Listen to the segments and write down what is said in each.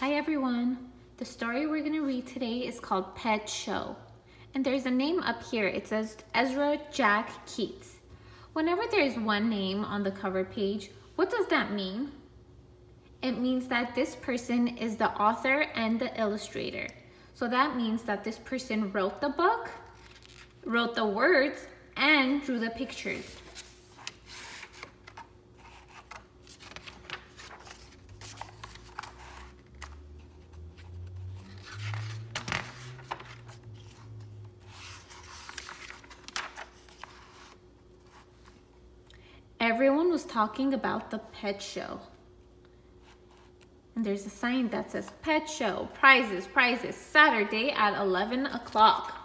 Hi everyone. The story we're going to read today is called Pet Show. And there's a name up here. It says Ezra Jack Keats. Whenever there's one name on the cover page, what does that mean? It means that this person is the author and the illustrator. So that means that this person wrote the book, wrote the words, and drew the pictures. Everyone was talking about the pet show. And there's a sign that says pet show, prizes, prizes, Saturday at 11 o'clock.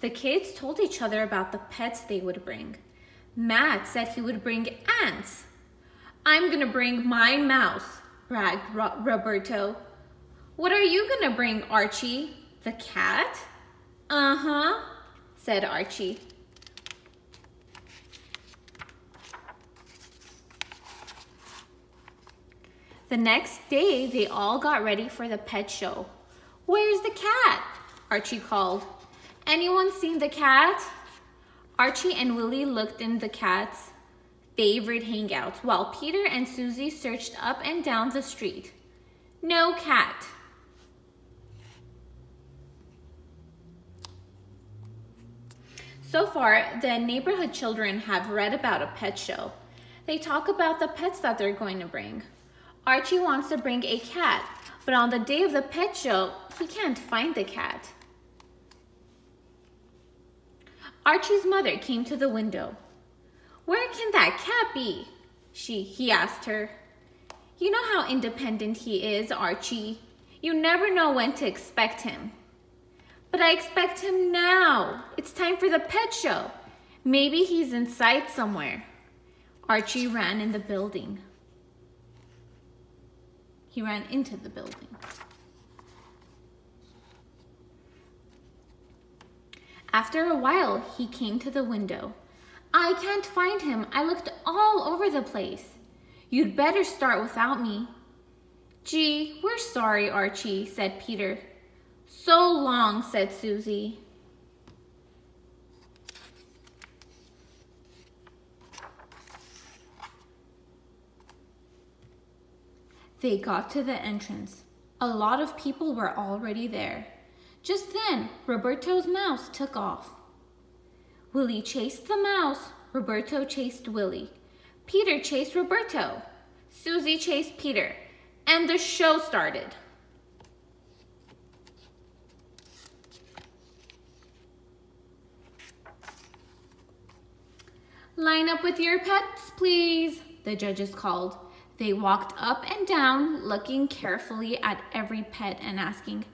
The kids told each other about the pets they would bring. Matt said he would bring ants. I'm gonna bring my mouse, bragged Roberto. What are you gonna bring, Archie? The cat? Uh-huh, said Archie. The next day, they all got ready for the pet show. Where's the cat? Archie called. Anyone seen the cat? Archie and Willie looked in the cat's favorite hangouts while Peter and Susie searched up and down the street. No cat. So far, the neighborhood children have read about a pet show. They talk about the pets that they're going to bring. Archie wants to bring a cat, but on the day of the pet show, he can't find the cat. Archie's mother came to the window. Where can that cat be? She, he asked her. You know how independent he is, Archie. You never know when to expect him. But I expect him now. It's time for the pet show. Maybe he's inside somewhere. Archie ran in the building. He ran into the building. After a while, he came to the window. I can't find him. I looked all over the place. You'd better start without me. Gee, we're sorry, Archie, said Peter. So long, said Susie. They got to the entrance. A lot of people were already there. Just then, Roberto's mouse took off. Willie chased the mouse. Roberto chased Willie. Peter chased Roberto. Susie chased Peter. And the show started. Line up with your pets, please, the judges called. They walked up and down, looking carefully at every pet and asking,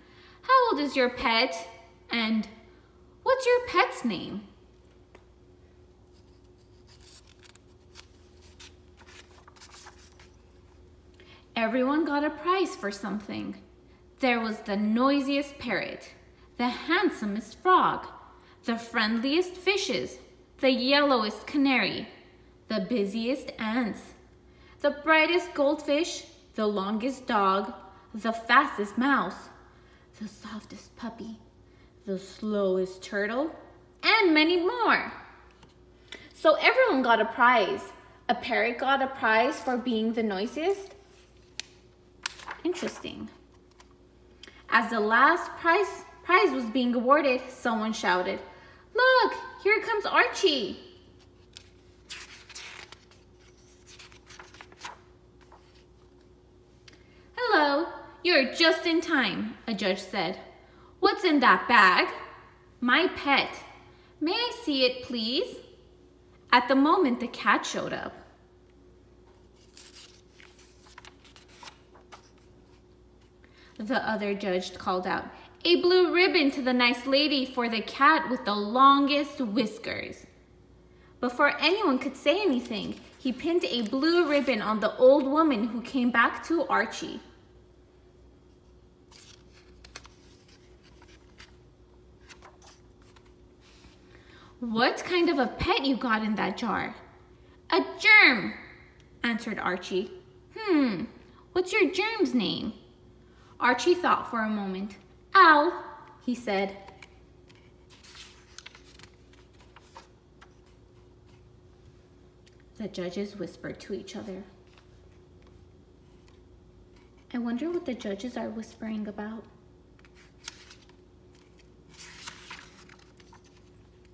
How old is your pet? And what's your pet's name? Everyone got a prize for something. There was the noisiest parrot, the handsomest frog, the friendliest fishes, the yellowest canary, the busiest ants, the brightest goldfish, the longest dog, the fastest mouse, the softest puppy, the slowest turtle, and many more. So everyone got a prize. A parrot got a prize for being the noisiest. Interesting. As the last prize, prize was being awarded, someone shouted, Look, here comes Archie. You're just in time, a judge said. What's in that bag? My pet. May I see it, please? At the moment, the cat showed up. The other judge called out, a blue ribbon to the nice lady for the cat with the longest whiskers. Before anyone could say anything, he pinned a blue ribbon on the old woman who came back to Archie. What kind of a pet you got in that jar? A germ, answered Archie. Hmm, what's your germ's name? Archie thought for a moment. Al, he said. The judges whispered to each other. I wonder what the judges are whispering about.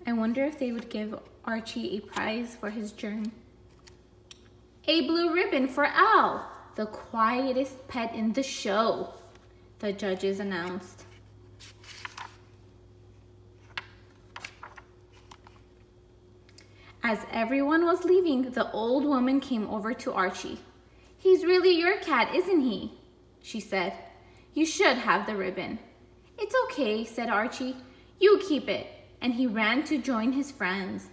I wonder if they would give Archie a prize for his journey. A blue ribbon for Al, the quietest pet in the show, the judges announced. As everyone was leaving, the old woman came over to Archie. He's really your cat, isn't he? She said. You should have the ribbon. It's okay, said Archie. You keep it. And he ran to join his friends.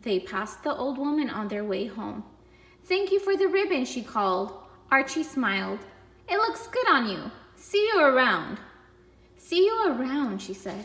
They passed the old woman on their way home. Thank you for the ribbon, she called. Archie smiled. It looks good on you. See you around. See you around, she said.